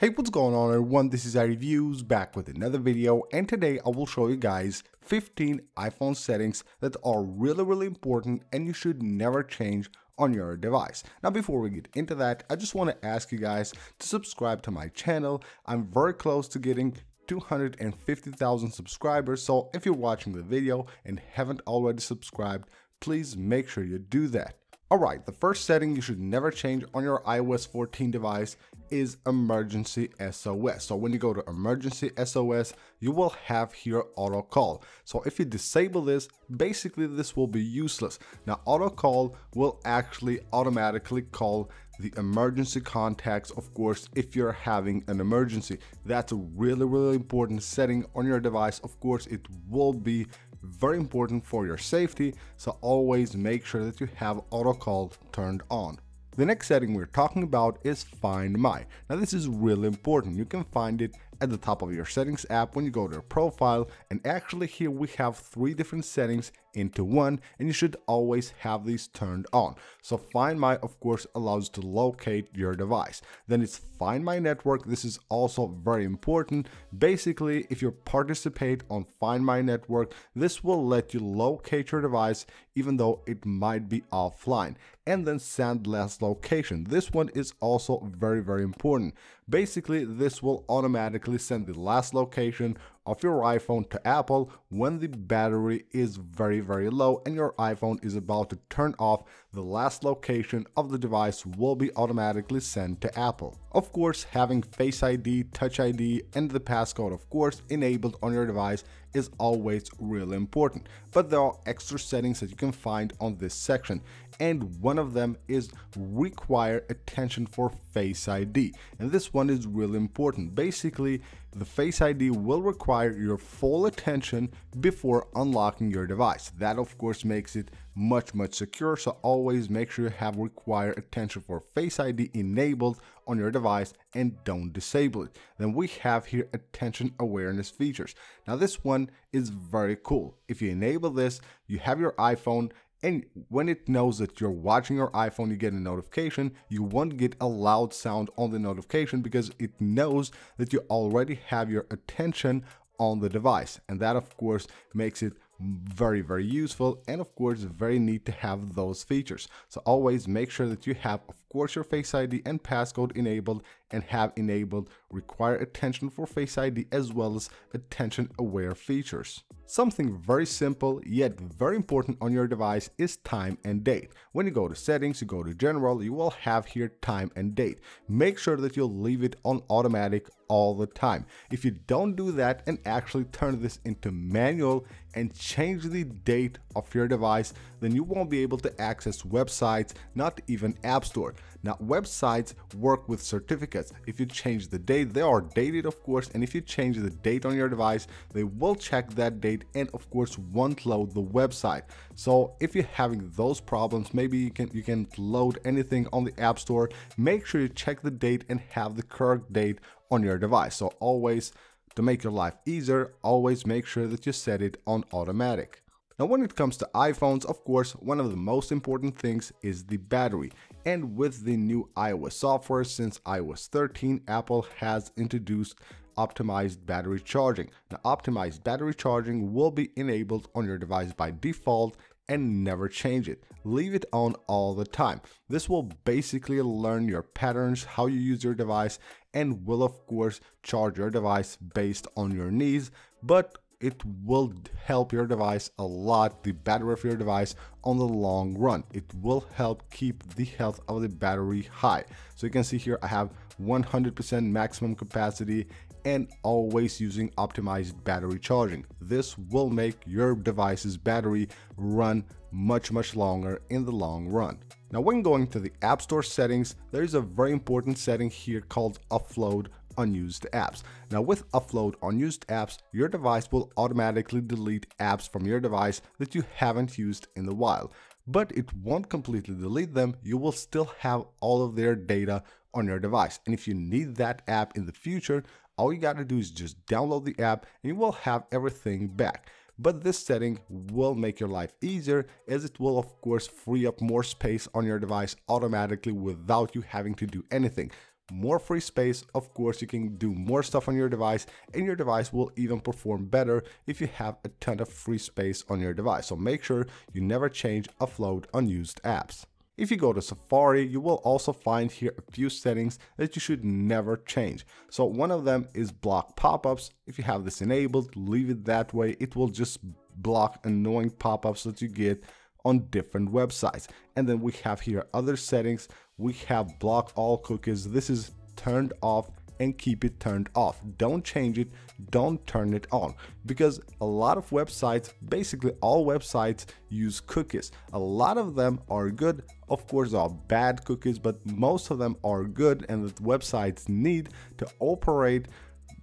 Hey what's going on everyone this is iReviews back with another video and today I will show you guys 15 iPhone settings that are really really important and you should never change on your device. Now before we get into that I just want to ask you guys to subscribe to my channel. I'm very close to getting 250,000 subscribers so if you're watching the video and haven't already subscribed please make sure you do that. Alright, the first setting you should never change on your iOS 14 device is emergency SOS. So when you go to emergency SOS, you will have here auto call. So if you disable this, basically this will be useless. Now auto call will actually automatically call the emergency contacts of course if you're having an emergency that's a really really important setting on your device of course it will be very important for your safety so always make sure that you have auto call turned on the next setting we're talking about is Find My. Now this is really important. You can find it at the top of your settings app when you go to profile and actually here we have three different settings into one and you should always have these turned on. So Find My of course allows to locate your device. Then it's Find My Network. This is also very important. Basically if you participate on Find My Network this will let you locate your device even though it might be offline and then send last location. This one is also very very important. Basically this will automatically send the last location of your iPhone to Apple when the battery is very very low and your iPhone is about to turn off the last location of the device will be automatically sent to Apple. Of course having Face ID, Touch ID and the passcode of course enabled on your device is always really important but there are extra settings that you can find on this section and one of them is require attention for Face ID and this one is really important basically the Face ID will require your full attention before unlocking your device. That of course makes it much much secure so always make sure you have require attention for Face ID enabled on your device and don't disable it. Then we have here attention awareness features. Now this one is very cool. If you enable this, you have your iPhone and when it knows that you're watching your iPhone, you get a notification. You won't get a loud sound on the notification because it knows that you already have your attention on the device. And that, of course, makes it very very useful and of course very neat to have those features so always make sure that you have of course your face id and passcode enabled and have enabled require attention for face id as well as attention aware features. Something very simple yet very important on your device is time and date. When you go to settings you go to general you will have here time and date. Make sure that you'll leave it on automatic all the time. If you don't do that and actually turn this into manual and change the date of your device, then you won't be able to access websites, not even App Store. Now, websites work with certificates. If you change the date, they are dated, of course, and if you change the date on your device, they will check that date and, of course, won't load the website. So, if you're having those problems, maybe you can you can load anything on the App Store. Make sure you check the date and have the correct date on your device. So, always to make your life easier, always make sure that you set it on automatic. Now when it comes to iPhones, of course, one of the most important things is the battery. And with the new iOS software since iOS 13, Apple has introduced optimized battery charging. Now optimized battery charging will be enabled on your device by default and never change it. Leave it on all the time. This will basically learn your patterns, how you use your device, and will of course charge your device based on your needs, but it will help your device a lot, the battery of your device on the long run. It will help keep the health of the battery high. So you can see here I have 100% maximum capacity and always using optimized battery charging. This will make your device's battery run much much longer in the long run. Now when going to the App Store settings, there is a very important setting here called offload unused apps. Now with Offload unused apps, your device will automatically delete apps from your device that you haven't used in a while. But it won't completely delete them, you will still have all of their data on your device. And if you need that app in the future, all you gotta do is just download the app and you will have everything back. But this setting will make your life easier as it will of course free up more space on your device automatically without you having to do anything. More free space, of course you can do more stuff on your device and your device will even perform better if you have a ton of free space on your device. So make sure you never change offload unused apps. If you go to Safari, you will also find here a few settings that you should never change. So one of them is block pop-ups. If you have this enabled, leave it that way. It will just block annoying pop-ups that you get on different websites. And then we have here other settings. We have block all cookies. This is turned off and keep it turned off. Don't change it, don't turn it on because a lot of websites, basically all websites use cookies. A lot of them are good, of course there are bad cookies, but most of them are good and the websites need to operate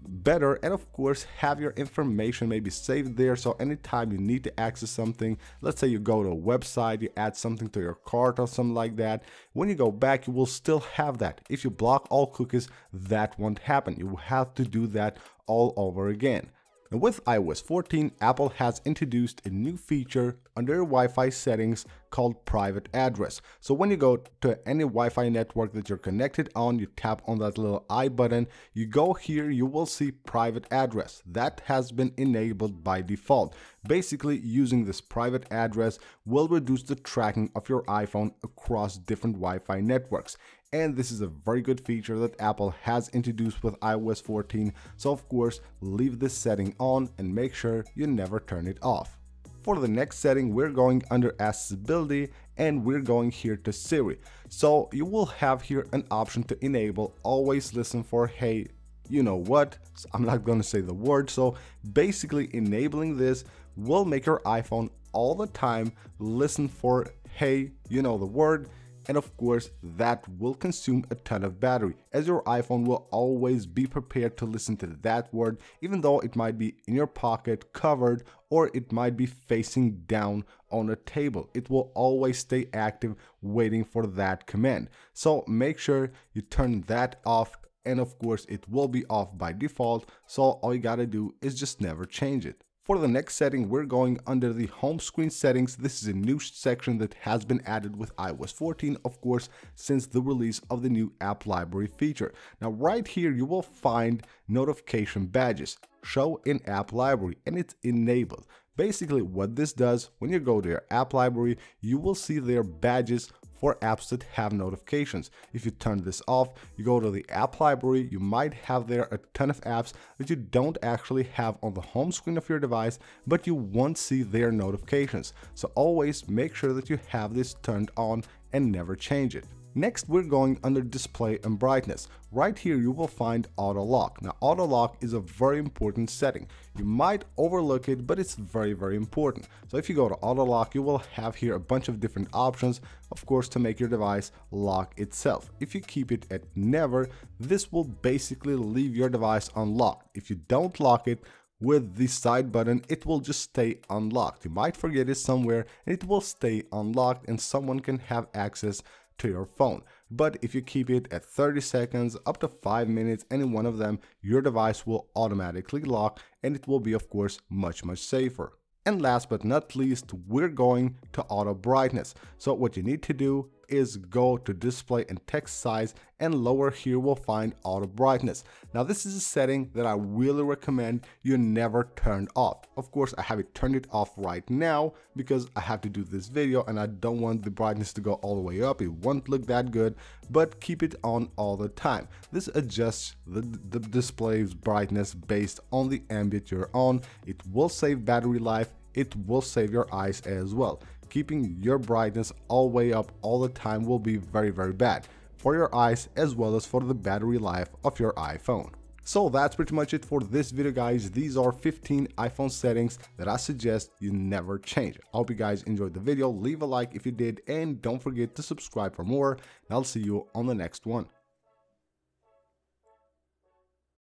better and of course have your information maybe saved there. So anytime you need to access something let's say you go to a website you add something to your cart or something like that when you go back you will still have that. If you block all cookies that won't happen. You have to do that all over again and with iOS 14, Apple has introduced a new feature under Wi-Fi settings called private address. So when you go to any Wi-Fi network that you're connected on, you tap on that little I button, you go here, you will see private address. That has been enabled by default. Basically, using this private address will reduce the tracking of your iPhone across different Wi-Fi networks and this is a very good feature that Apple has introduced with iOS 14 so of course leave this setting on and make sure you never turn it off. For the next setting we're going under accessibility and we're going here to Siri. So you will have here an option to enable always listen for hey you know what I'm not gonna say the word so basically enabling this will make your iPhone all the time listen for hey you know the word. And of course that will consume a ton of battery as your iPhone will always be prepared to listen to that word even though it might be in your pocket covered or it might be facing down on a table. It will always stay active waiting for that command. So make sure you turn that off and of course it will be off by default. So all you gotta do is just never change it for the next setting, we're going under the home screen settings. This is a new section that has been added with iOS 14, of course, since the release of the new app library feature. Now, right here, you will find notification badges, show in app library, and it's enabled. Basically, what this does, when you go to your app library, you will see their badges for apps that have notifications. If you turn this off, you go to the app library, you might have there a ton of apps that you don't actually have on the home screen of your device, but you won't see their notifications. So always make sure that you have this turned on and never change it. Next, we're going under display and brightness. Right here, you will find auto lock. Now, auto lock is a very important setting. You might overlook it, but it's very, very important. So if you go to auto lock, you will have here a bunch of different options, of course, to make your device lock itself. If you keep it at never, this will basically leave your device unlocked. If you don't lock it, with the side button, it will just stay unlocked. You might forget it somewhere and it will stay unlocked and someone can have access to your phone. But if you keep it at 30 seconds up to 5 minutes any one of them, your device will automatically lock and it will be of course much much safer. And last but not least, we're going to auto brightness. So what you need to do is go to display and text size and lower here we'll find auto brightness. Now this is a setting that I really recommend you never turn off. Of course I have it turned it off right now because I have to do this video and I don't want the brightness to go all the way up. It won't look that good but keep it on all the time. This adjusts the, the display's brightness based on the ambient you're on. It will save battery life it will save your eyes as well. Keeping your brightness all way up all the time will be very very bad for your eyes as well as for the battery life of your iPhone. So that's pretty much it for this video guys. These are 15 iPhone settings that I suggest you never change. I hope you guys enjoyed the video. Leave a like if you did and don't forget to subscribe for more and I'll see you on the next one.